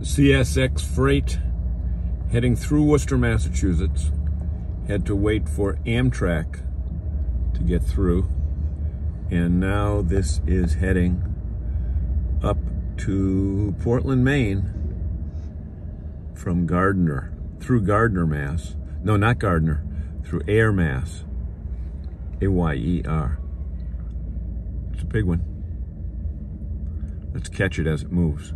CSX freight heading through Worcester, Massachusetts. Had to wait for Amtrak to get through. And now this is heading up to Portland, Maine from Gardner, through Gardner, Mass. No, not Gardner, through Ayer Mass. A-Y-E-R. It's a big one. Let's catch it as it moves.